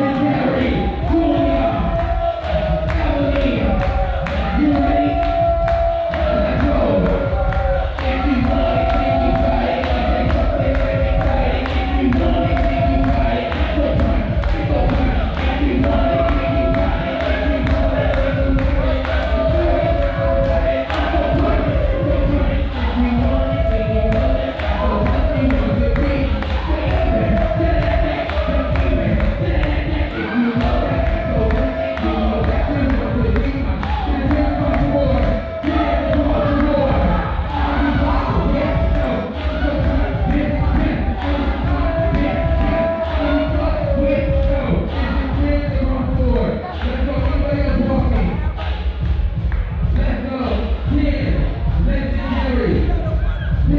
Mary.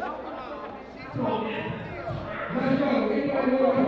Come on. Let's go. Let's go.